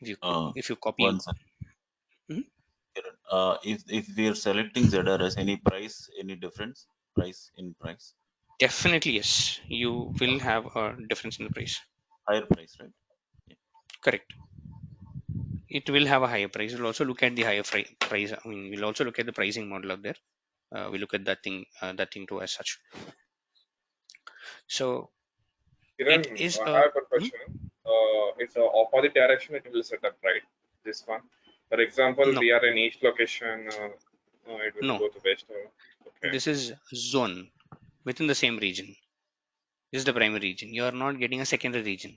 if you Uh, if you copy one second. Mhm. Uh, if if we are selecting ZRS, any price, any difference? Price in price, definitely yes you will have a difference in the price higher price, right? correct it will have a higher price we'll also look at the higher price i mean we'll also look at the pricing model out there uh, we look at that thing uh, that thing too as such so Kiran, it is I a have a hmm? Uh, it's a opposite direction it will set up, right? This one. For example, no we are in east location, uh, uh, it will no go to west. Okay. this is zone within the same region this is the primary region you are not getting a secondary region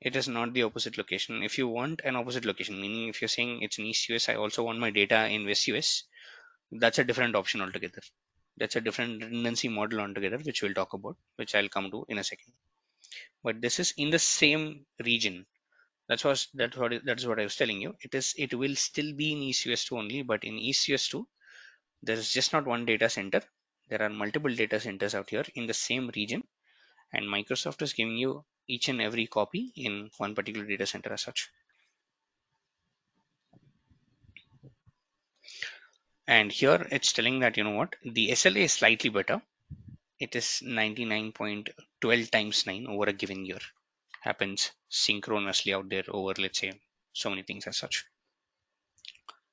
it is not the opposite location if you want an opposite location meaning if you're saying it's in east us i also want my data in west us that's a different option altogether that's a different redundancy model altogether which we'll talk about which i'll come to in a second but this is in the same region. That's what that's what that's what i was telling you. It is it will still be in east us2 only but in east us2 there is just not one data center. There are multiple data centers out here in the same region and microsoft is giving you each and every copy in one particular data center as such. And here it's telling that you know what the sla is slightly better it is 99.12 times 9 over a given year. Happens synchronously out there over let's say so many things as such.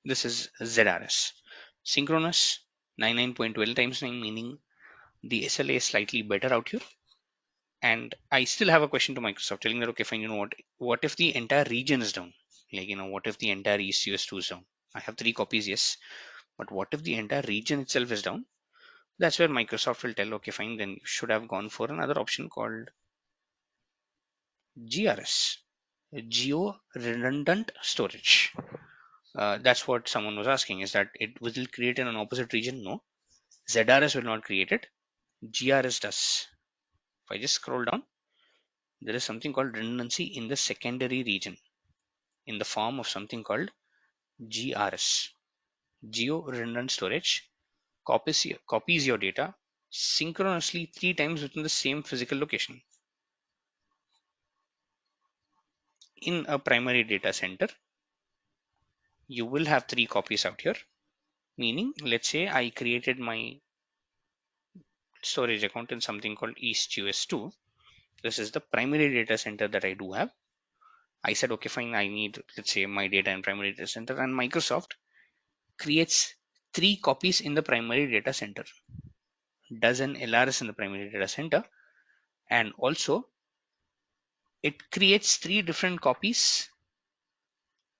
This is zrs synchronous 99.12 times 9 meaning the sla is slightly better out here. And i still have a question to microsoft telling that okay fine you know what? What if the entire region is down? Like you know what if the entire east us2 is down? I have three copies yes. But what if the entire region itself is down that's where microsoft will tell okay fine then you should have gone for another option called grs geo redundant storage. Uh, that's what someone was asking is that it will create in an opposite region? No. Zrs will not create it. Grs does. If i just scroll down there is something called redundancy in the secondary region in the form of something called grs geo redundant storage copies your, copies your data synchronously three times within the same physical location. In a primary data center you will have three copies out here. Meaning let's say i created my storage account in something called east us2 this is the primary data center that i do have. I said okay fine i need let's say my data in primary data center and microsoft creates three copies in the primary data center. Does an lrs in the primary data center. And also it creates three different copies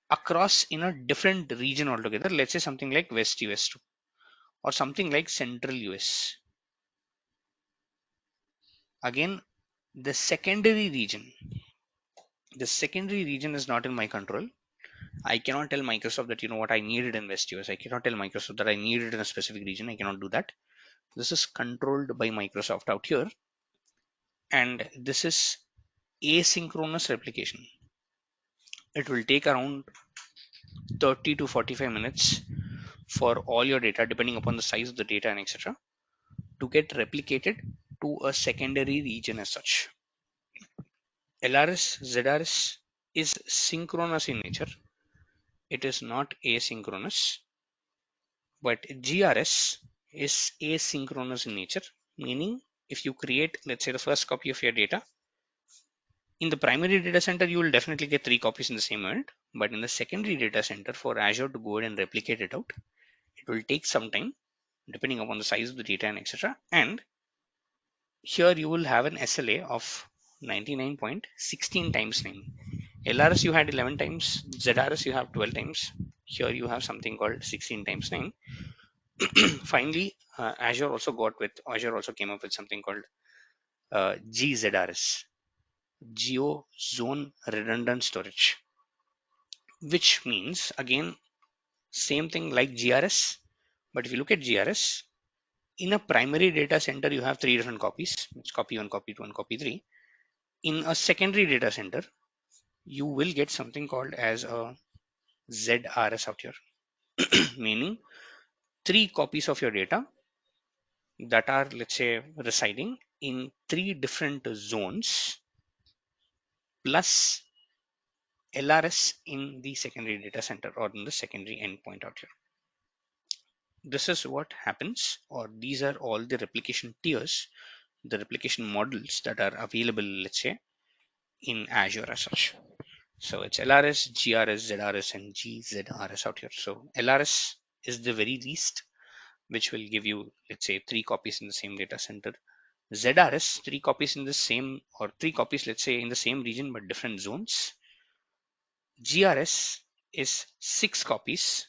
across in a different region altogether. Let's say something like west us2 or something like central us again the secondary region. The secondary region is not in my control i cannot tell microsoft that you know what i needed in west us i cannot tell microsoft that i needed in a specific region. I cannot do that. This is controlled by microsoft out here. And this is asynchronous replication. It will take around 30 to 45 minutes for all your data depending upon the size of the data and etc to get replicated to a secondary region as such. Lrs zrs is synchronous in nature it is not asynchronous but grs is asynchronous in nature meaning if you create let's say the first copy of your data in the primary data center you will definitely get three copies in the same event but in the secondary data center for azure to go ahead and replicate it out it will take some time depending upon the size of the data and etc and here you will have an sla of 99.16 times 9 lrs you had 11 times zrs you have 12 times. Here you have something called 16 times 9 finally uh, azure also got with azure also came up with something called uh, gzrs geo zone redundant storage. Which means again same thing like grs but if you look at grs in a primary data center you have three different copies it's copy 1 copy 2 and copy 3 in a secondary data center you will get something called as a zrs out here meaning three copies of your data that are let's say residing in three different zones plus LRS in the secondary data center or in the secondary endpoint out here. This is what happens or these are all the replication tiers, the replication models that are available, let's say, in Azure as such. So it's LRS, GRS, ZRS, and GZRS out here. So LRS is the very least, which will give you, let's say, three copies in the same data center. ZRS, three copies in the same, or three copies, let's say, in the same region but different zones. GRS is six copies,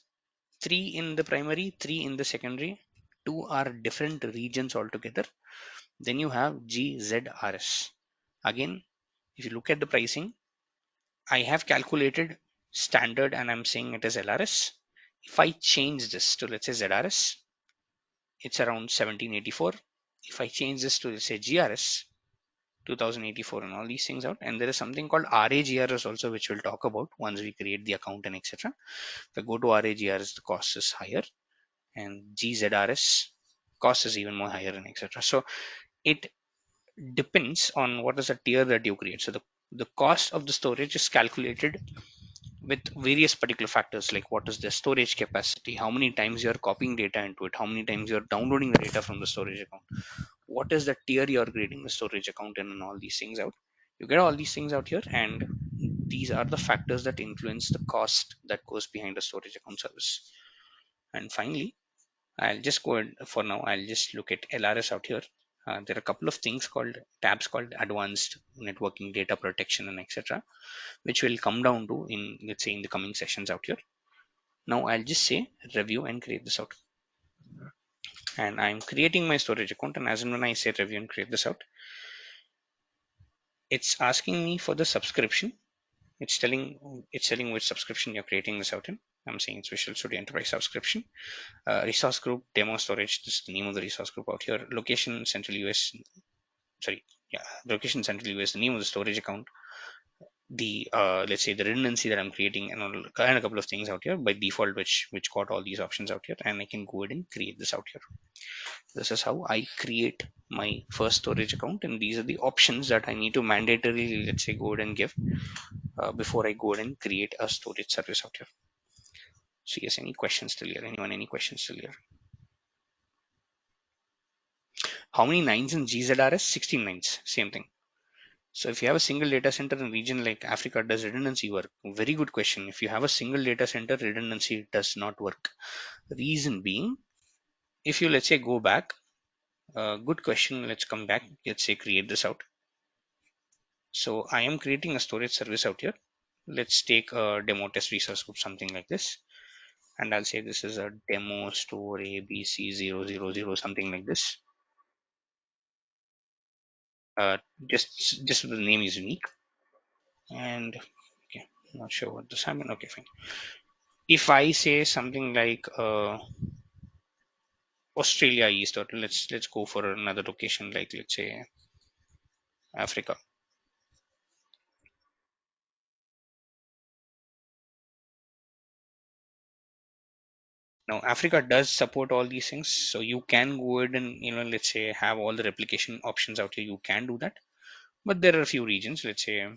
three in the primary, three in the secondary, two are different regions altogether. Then you have GZRS. Again, if you look at the pricing, I have calculated standard and I'm saying it is LRS. If I change this to let's say ZRS, it's around 1784. If I change this to let's say GRS, 2084 and all these things out and there is something called RAGRS also which we'll talk about once we create the account and etc. If I go to RAGRS the cost is higher and GZRS cost is even more higher and etc. So it depends on what is the tier that you create. So the, the cost of the storage is calculated with various particular factors like what is the storage capacity, how many times you're copying data into it, how many times you're downloading the data from the storage account, what is the tier you're creating the storage account in and all these things out. You get all these things out here and these are the factors that influence the cost that goes behind the storage account service. And finally, I'll just go for now, I'll just look at LRS out here uh, there are a couple of things called tabs called advanced networking data protection and etc which will come down to in let's say in the coming sessions out here. Now i'll just say review and create this out. And i'm creating my storage account and as and when i say review and create this out it's asking me for the subscription. It's telling it's telling which subscription you're creating this out in i'm saying visual studio enterprise subscription. Uh, resource group demo storage this is the name of the resource group out here. Location central us sorry yeah location central us the name of the storage account. The uh, let's say the redundancy that i'm creating and, and a couple of things out here by default which which got all these options out here and i can go ahead and create this out here. This is how i create my first storage account and these are the options that i need to mandatorily let's say go ahead and give uh, before i go ahead and create a storage service out here so yes, any questions still here? Anyone, any questions still here? How many nines in GZRS? 16 nines, same thing. So if you have a single data center in a region like Africa, does redundancy work? Very good question. If you have a single data center, redundancy does not work. Reason being, if you let's say go back, uh, good question. Let's come back. Let's say create this out. So I am creating a storage service out here. Let's take a demo test resource group, something like this and I'll say this is a demo store ABC000 something like this. Uh, just just the name is unique. And okay not sure what this happened okay fine. If I say something like uh, Australia East or let's let's go for another location like let's say Africa now africa does support all these things so you can go ahead and you know let's say have all the replication options out here you can do that. But there are a few regions let's say uh,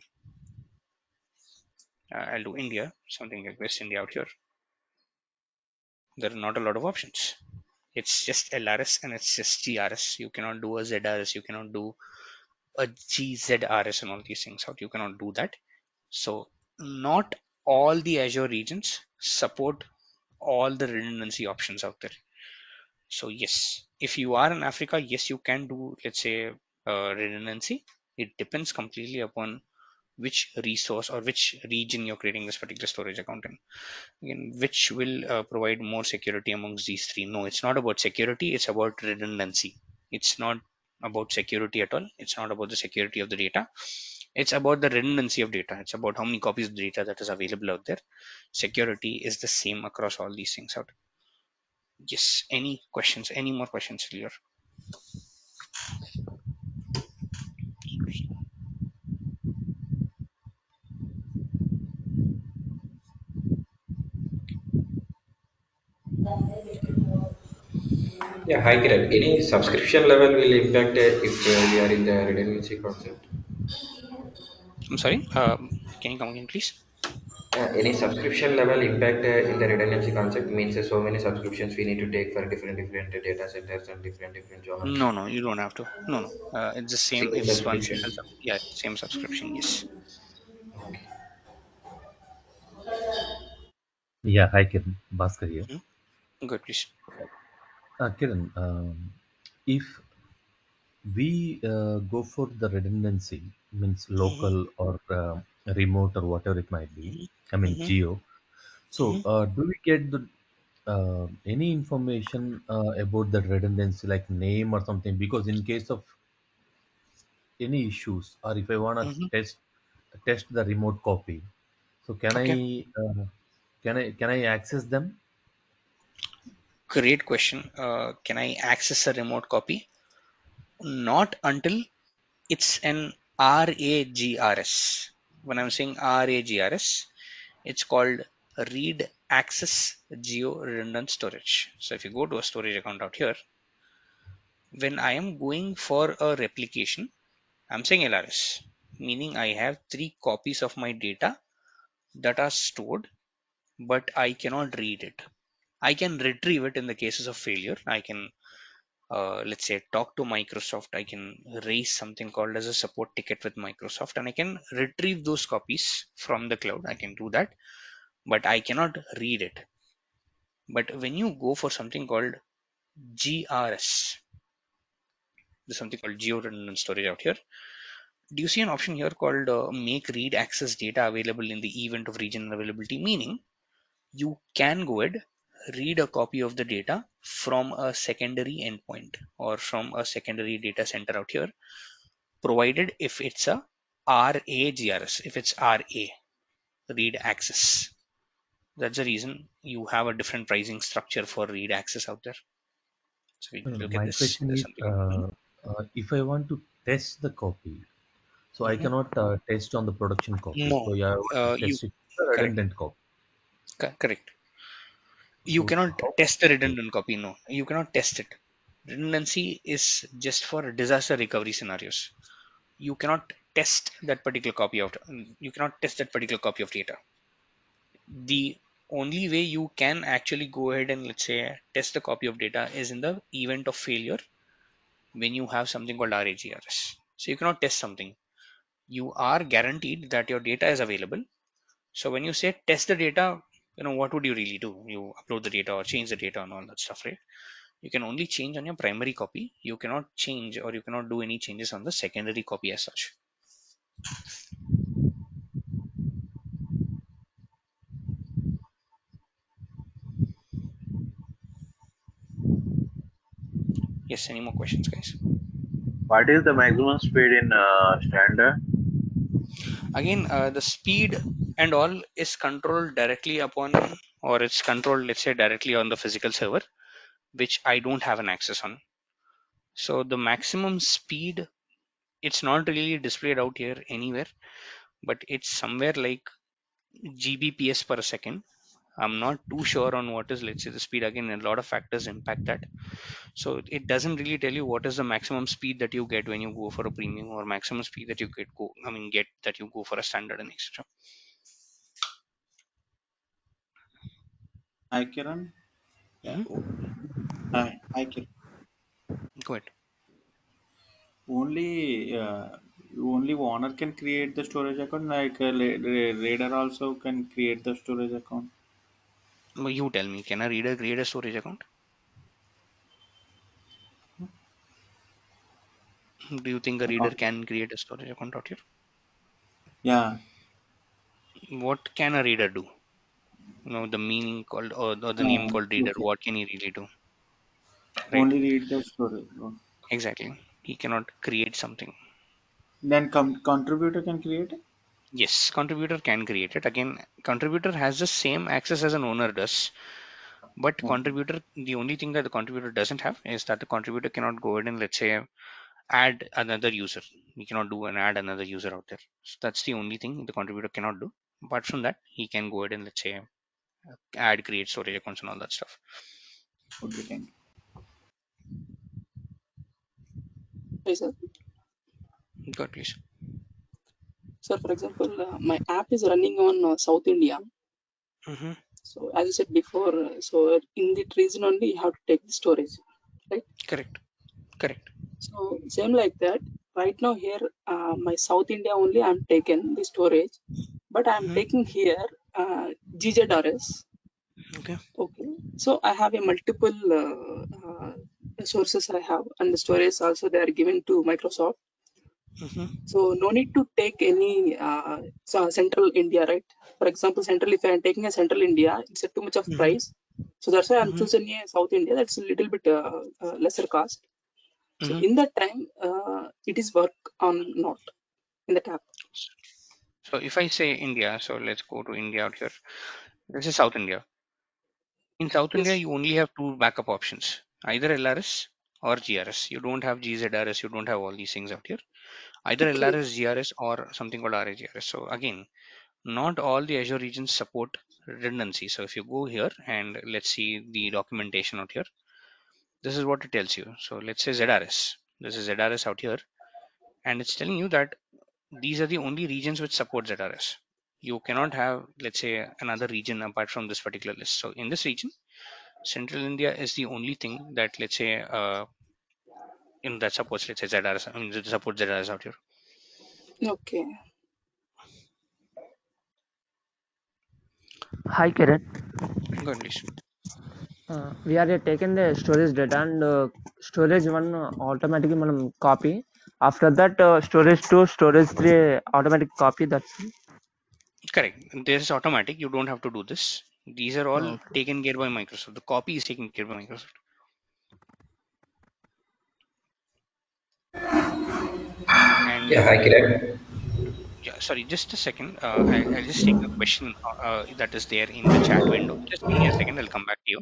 i'll do india something like west india out here. There are not a lot of options. It's just lrs and it's just grs you cannot do a zrs you cannot do a gzrs and all these things out. You cannot do that. So not all the azure regions support all the redundancy options out there. So yes if you are in africa yes you can do let's say uh, redundancy. It depends completely upon which resource or which region you're creating this particular storage account in. Again which will uh, provide more security amongst these three? No it's not about security it's about redundancy. It's not about security at all. It's not about the security of the data it's about the redundancy of data. It's about how many copies of data that is available out there. Security is the same across all these things out. Yes any questions? Any more questions here Yeah, hi Kiran. Any subscription level will impact uh, if uh, we are in the redundancy concept? I'm sorry uh, can you come again please Uh, any subscription level impact uh, in the redundancy concept means uh, so many subscriptions we need to take for different different data centers and different different zones. No, no, you don't have to. No, no. Uh, it's the same. Single It's one subscription. single. Yeah, same subscription. Yes. Okay. Yeah, hi Kiran, Bhaskar here. Good, please. Uh, Kiran, um, if we uh, go for the redundancy, means local or uh, remote or whatever it might be, I mean Mhm. geo. So, Mhm. uh, do we get the uh, any information uh, about the redundancy, like name or something? Because in case of any issues, or if I wanna Mhm. test test the remote copy, so can Okay. I uh, can I can I access them? Great question. Uh, can I access a remote copy? Not until it's an RAGRS. When I'm saying RAGRS, it's called Read Access Geo Redundant Storage. So if you go to a storage account out here, when I am going for a replication, I'm saying LRS, meaning I have three copies of my data that are stored, but I cannot read it. I can retrieve it in the cases of failure. I can, uh, let's say, talk to Microsoft. I can raise something called as a support ticket with Microsoft, and I can retrieve those copies from the cloud. I can do that, but I cannot read it. But when you go for something called GRS, there's something called geo redundant storage out here. Do you see an option here called uh, make read access data available in the event of regional availability? Meaning you can go ahead read a copy of the data from a secondary endpoint or from a secondary data center out here, provided if it's a RAGRS, if it's RA, read access. That's the reason you have a different pricing structure for read access out there. So we No, look at this. question is, uh, uh, if I want to test the copy, so I Mhm. cannot uh, test on the production copy. No, So yeah, I want to uh, you- test it redundant copy. Co- correct. You cannot how- test the redundant copy. No, you cannot test it. Redundancy is just for disaster recovery scenarios. You cannot test that particular copy of. You cannot test that particular copy of data. The only way you can actually go ahead and let's say test the copy of data is in the event of failure when you have something called RAGRS. So you cannot test something. You are guaranteed that your data is available. So when you say test the data, you know what would you really do? You upload the data or change the data and all that stuff, right? You can only change on your primary copy. You cannot change or you cannot do any changes on the secondary copy as such. Yes, any more questions, guys? What is the maximum speed in uh, standard? Again, uh, the speed and all is controlled directly upon or it's controlled, let's say, directly on the physical server, which I don't have an access on. So the maximum speed, it's not really displayed out here anywhere, but it's somewhere like Gbps per second. I'm not too sure on what is, let's say, the speed. Again, a lot of factors impact that. So it doesn't really tell you what is the maximum speed that you get when you go for a premium or maximum speed that you get go. I mean, get that you go for a standard and etc. Hi, Kiran. Mhm. Hi, hi, Kiran. Go ahead. Only uh, only owner can create the storage account. Like uh, Ra- Ra- Raider also can create the storage account. Well, you tell me, can a reader create a storage account? Do you think a reader can create a storage account out here? Yeah. What can a reader do? You know, the meaning called or, or the name called reader, okay. what can he really do? Right. Only read the storage. Exactly. He cannot create something. Then com- contributor can create it. Yes, contributor can create it. Again, contributor has the same access as an owner does. But Okay. contributor, the only thing that the contributor doesn't have is that the contributor cannot go ahead and let's say add another user. We cannot do and add another user out there. So that's the only thing the contributor cannot do. Apart from that, he can go ahead and let's say add, create storage accounts and all that stuff. Okay, thank you. Good, please. sir, for example, uh, my app is running on uh, South India. Mhm. So as I said before, uh, so in that region only you have to take the storage, right? Correct. Correct. So same like that. Right now here, uh, my South India only I'm taken the storage, but I'm Mhm. taking here uh, GZRS. Okay. Okay. So I have a multiple uh, uh, sources I have, and the storage also they are given to Microsoft. Mhm. So no need to take any uh, central India, right? For example, central if I am taking a central India, it's a too much of Mhm. price. So that's why I'm Mhm. choosing a South India. That's a little bit lesser cost. So Mhm. in that time, uh, it is work on not in the app. So if I say India, so let's go to India out here. This is South India. In South India, you only have two backup options, either LRS or GRS. You don't have GZRS, you don't have all these things out here. Either Okay. LRS, GRS, or something called RAGRS. So again, not all the Azure regions support redundancy. So if you go here and let's see the documentation out here, this is what it tells you. So let's say ZRS. This is ZRS out here, and it's telling you that these are the only regions which support ZRS. You cannot have, let's say, another region apart from this particular list. So in this region, Central India is the only thing that, let's say, uh, in that supports, let's say, ZRS. I mean, that supports ZRS out here. Okay. Hi, Kiran. Go ahead, please. Uh, we are taking the storage data and uh, storage one uh, automatically మనం copy. After that, uh, storage two, storage three automatic copy. That's it. Correct. This is automatic. You don't have to do this. These are all Okay. taken care by Microsoft. The copy is taken care by Microsoft. And Yeah, hi Kiran. yeah, sorry, just a second. Uh, I, I'll just take a question uh, uh, that is there in the chat window. Just give me a second. I'll come back to you.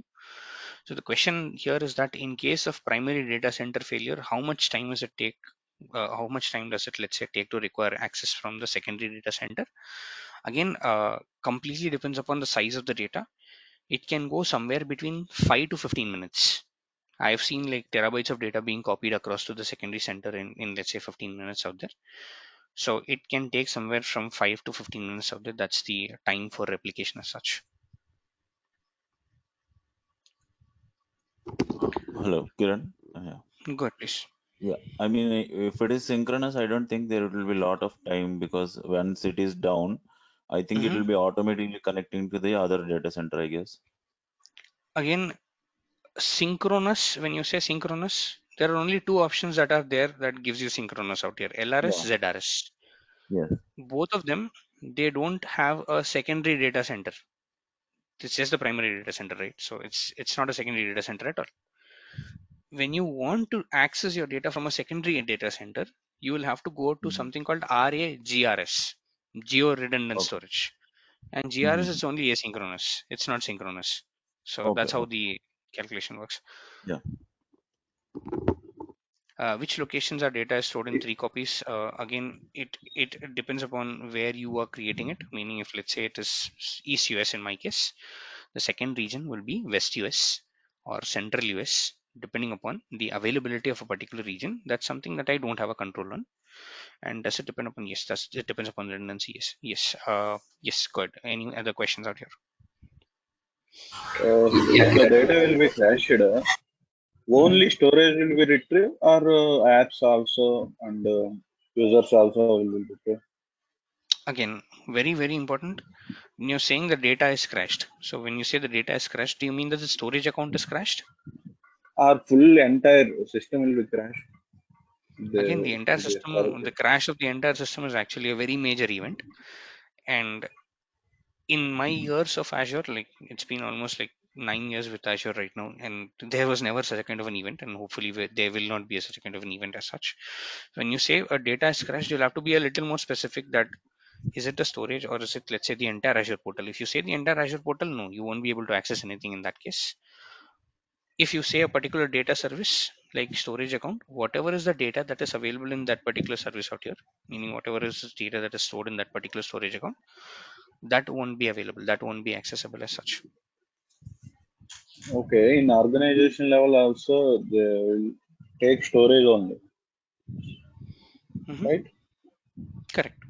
So the question here is that in case of primary data center failure, how much time does it take? Uh, how much time does it, let's say, take to require access from the secondary data center? Again, uh, completely depends upon the size of the data. It can go somewhere between 5 to 15 minutes. I've seen like terabytes of data being copied across to the secondary center in, in let's say 15 minutes out there. So it can take somewhere from 5 to 15 minutes out there. That's the time for replication as such. Hello, Kiran. Uh, Yeah. Go ahead, please. Yeah, I mean, if it is synchronous, I don't think there will be a lot of time because once it is down, I think it Mhm. will be automatically connecting to the other data center, I guess. Again, synchronous, when you say synchronous, there are only two options that are there that gives you synchronous out here, LRS, Yeah. ZRS. Yes. Both of them, they don't have a secondary data center. It's just the primary data center, right? So it's it's not a secondary data center at all. When you want to access your data from a secondary data center, you will have to go to Mhm. something called RAGRS, Geo Redundant Okay. Storage. And GRS Mhm. is only asynchronous. It's not synchronous. So that's how the calculation works. Yeah. Uh, which locations our data is stored in three copies uh, again it it depends upon where you are creating it meaning if let's say it is east us in my case the second region will be west us or central us depending upon the availability of a particular region that's something that i don't have a control on. And does it depend upon yes does it depends upon redundancy? Yes. Yes uh yes good. Any other questions out here? Uh, Yeah, the data will be crashed, uh, only storage will be retrieved or uh, apps also and uh, users also will be retrieved. again very very important. When you're saying the data is crashed so when you say the data is crashed do you mean that the storage account is crashed Our full entire system will be crashed. The, again the entire the system storage. the crash of the entire system is actually a very major event. And in my hmm. years of azure like it's been almost like nine years with azure right now. And there was never such a kind of an event. And hopefully there will not be a such a kind of an event as such. When you say a data is crashed you'll have to be a little more specific that is it the storage or is it let's say the entire azure portal? If you say the entire azure portal no you won't be able to access anything in that case if you say a particular data service like storage account whatever is the data that is available in that particular service out here meaning whatever is the data that is stored in that particular storage account that won't be available that won't be accessible as such Okay, in organization level also they will take storage only, Mhm. right? correct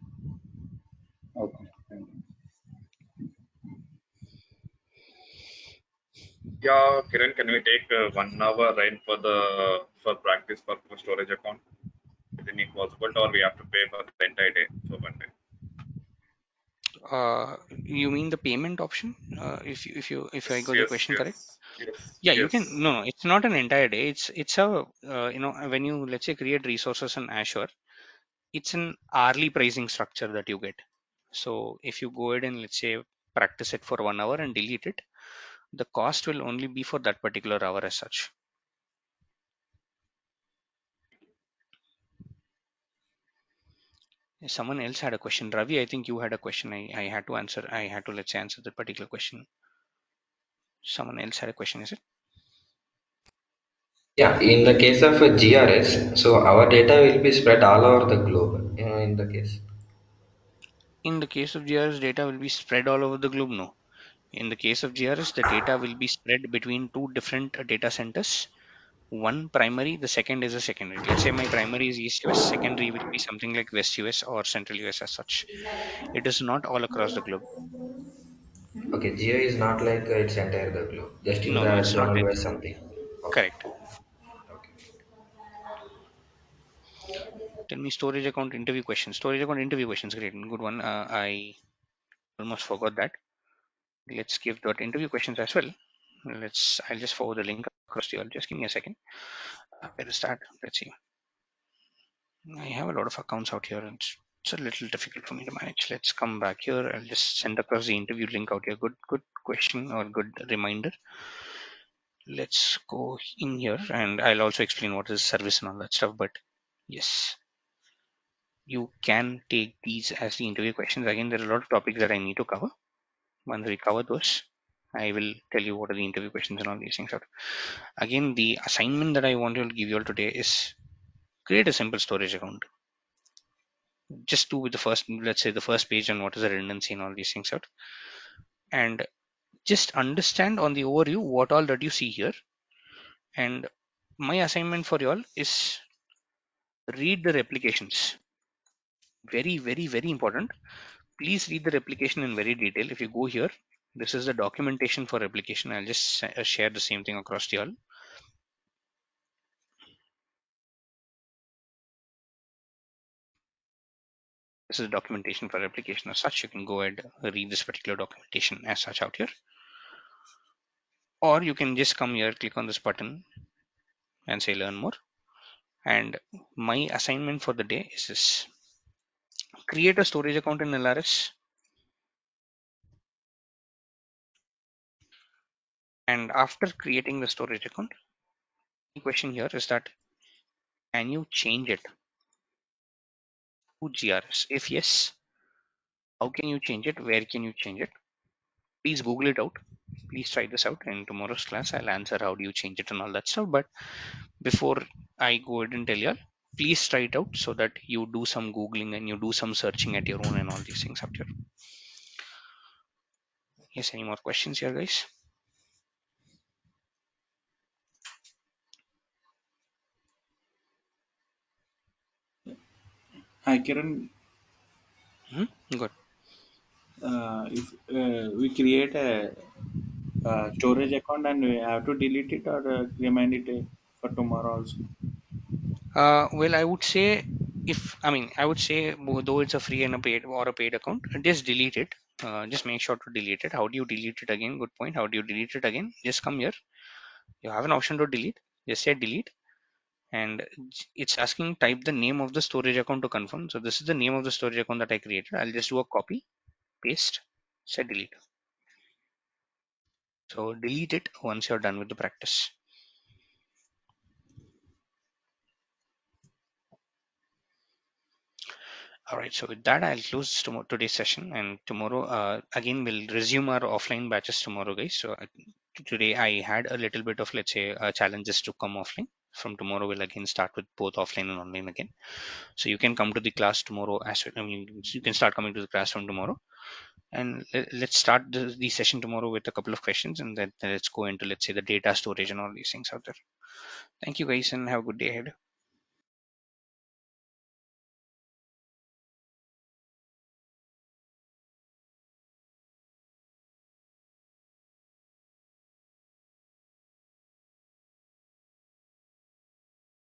Okay. Thank you. Yeah, Kiran, can we take uh, one hour right for the for practice for storage account? Is it possible, or we have to pay for the entire day for one day? Uh, you mean the payment option? Uh, if you if you if I got the Yes, question correct? yes, yes, Yeah, you can. No, no, it's not an entire day. It's it's a uh, you know when you let's say create resources in Azure, it's an hourly pricing structure that you get. So if you go ahead and let's say practice it for one hour and delete it, the cost will only be for that particular hour as such. Someone else had a question. Ravi, I think you had a question. I, I had to answer. I had to let's say answer the particular question. Someone else had a question, is it? Yeah, in the case of a GRS, so our data will be spread all over the globe. In the case. In the case of GRS, data will be spread all over the globe. No. In the case of GRS, the data will be spread between two different data centers. One primary, the second is a secondary. Let's say my primary is East US, secondary will be something like West US or Central US as such. It is not all across the globe. Okay, geo is not like uh, it's entire the globe, just in No, the it's not wise something. Okay. Correct. okay. Tell me storage account interview questions. Storage account interview questions. Great. Good one. Uh, I almost forgot that. Let's give that interview questions as well. Let's, I'll just forward the link across to you all. Just give me a second. Uh, where to start? Let's see. I have a lot of accounts out here and it's a little difficult for me to manage. Let's come back here. I'll just send across the interview link out here. Good, good question or good reminder. Let's go in here and I'll also explain what is service and all that stuff. But yes, you can take these as the interview questions. Again, there are a lot of topics that I need to cover. Once we cover those, I will tell you what are the interview questions and all these things. Are. Again, the assignment that I want to give you all today is create a simple storage account. Just do with the first, let's say the first page on what is the redundancy and all these things out. And just understand on the overview what all that you see here. And my assignment for you all is read the replications. Very, very, very important. Please read the replication in very detail. If you go here, this is the documentation for replication. I'll just uh, share the same thing across to you all. This is the documentation for replication as such. You can go ahead read this particular documentation as such out here. Or you can just come here, click on this button and say learn more. And my assignment for the day is this. Create a storage account in LRS. And after creating the storage account, the question here is that can you change it to GRS? If yes, how can you change it? Where can you change it? Please Google it out. Please try this out in tomorrow's class. I'll answer how do you change it and all that stuff. But before I go ahead and tell you all, please try it out so that you do some Googling and you do some searching at your own and all these things out here. Yes, any more questions here, guys? Hi, Kiran. Hmm? Good. Uh, if uh, we create a, uh storage account and we have to delete it or uh, remind it for tomorrow also. Uh, well, I would say if I mean I would say though it's a free and a paid or a paid account, just delete it. Uh, just make sure to delete it. How do you delete it again? Good point. How do you delete it again? Just come here. You have an option to delete. Just say delete, and it's asking type the name of the storage account to confirm. So this is the name of the storage account that I created. I'll just do a copy, paste, say delete. So delete it once you're done with the practice. All right, so with that, I'll close today's session, and tomorrow uh, again we'll resume our offline batches tomorrow, guys. So uh, today I had a little bit of let's say uh, challenges to come offline. From tomorrow, we'll again start with both offline and online again. So you can come to the class tomorrow as well. I mean, you can start coming to the class from tomorrow, and let, let's start the, the session tomorrow with a couple of questions, and then let's go into let's say the data storage and all these things out there. Thank you, guys, and have a good day ahead.